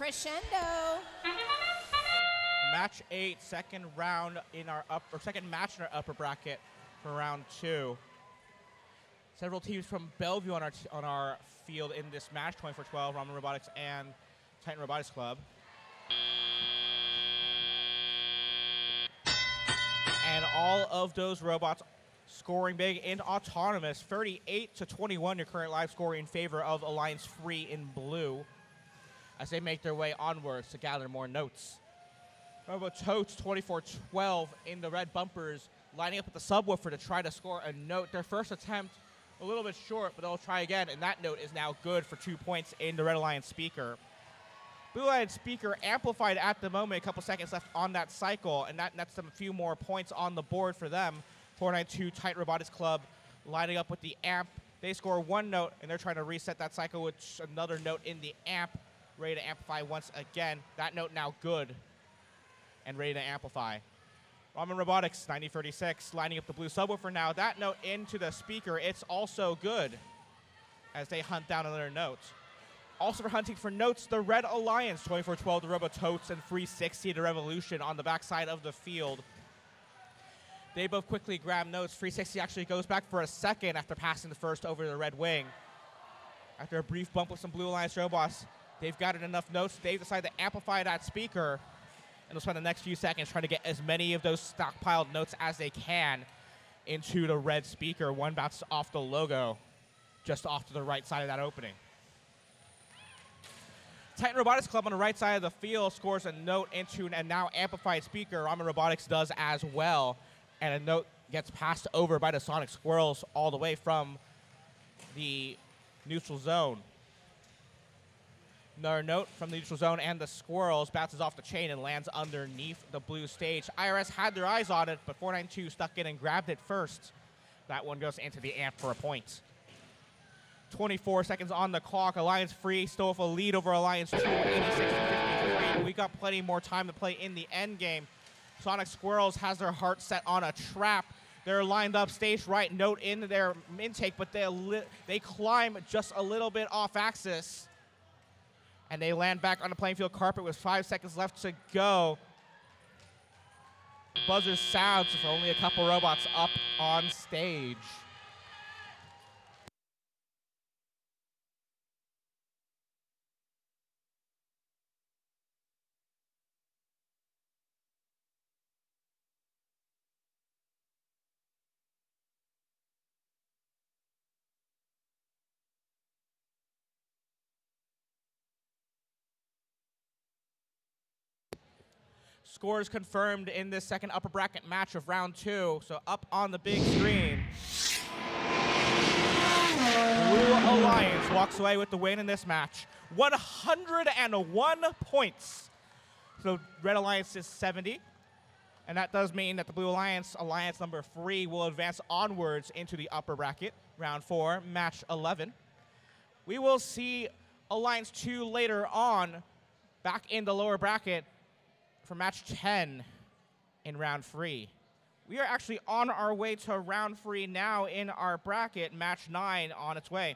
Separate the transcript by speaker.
Speaker 1: Crescendo.
Speaker 2: Match eight, second round in our upper, second match in our upper bracket for round two. Several teams from Bellevue on our on our field in this match, 24-12, Ramen Robotics and Titan Robotics Club. And all of those robots scoring big in autonomous, 38 to 21. Your current live score in favor of Alliance Free in blue, as they make their way onwards to gather more notes. Robototes 24-12 in the red bumpers, lining up with the subwoofer to try to score a note. Their first attempt a little bit short, but they'll try again, and that note is now good for two points in the Red Alliance speaker. Blue Alliance speaker amplified at the moment, a couple seconds left on that cycle, and that nets them a few more points on the board for them. 492 Titan Robotics Club lining up with the amp. They score one note, and they're trying to reset that cycle with another note in the amp, ready to amplify once again. That note now good and ready to amplify. Ramen Robotics 9036 lining up the blue subwoofer now. That note into the speaker, it's also good as they hunt down another note. Also for hunting for notes, the Red Alliance 2412, the Robototes, and 360 to Revolution on the backside of the field. They both quickly grab notes. 360 actually goes back for a second after passing the first over the Red Wing. After a brief bump with some Blue Alliance robots, they've gotten enough notes. They've decided to amplify that speaker and they'll spend the next few seconds trying to get as many of those stockpiled notes as they can into the red speaker. One bounced off the logo, just off to the right side of that opening. Titan Robotics Club on the right side of the field scores a note into a now amplified speaker. Ramen Robotics does as well, and a note gets passed over by the Sonic Squirrels all the way from the neutral zone. Another note from the neutral zone and the squirrels bounces off the chain and lands underneath the blue stage. IRS had their eyes on it, but 492 stuck in and grabbed it first. That one goes into the amp for a point. 24 seconds on the clock. Alliance free, still with a lead over Alliance 2, 86 to 53. We got plenty more time to play in the end game. Sonic Squirrels has their heart set on a trap. They're lined up stage right, note in their intake, but they they climb just a little bit off axis and they land back on the playing field carpet with five seconds left to go. Buzzer sounds with only a couple robots up on stage. Scores confirmed in this second upper bracket match of round two. So up on the big screen. Blue Alliance walks away with the win in this match. 101 points. So Red Alliance is 70. And that does mean that the Blue Alliance, Alliance number three, will advance onwards into the upper bracket, round four, match 11. We will see Alliance 2 later on back in the lower bracket for match 10 in round three. We are actually on our way to round three now in our bracket, match nine on its way.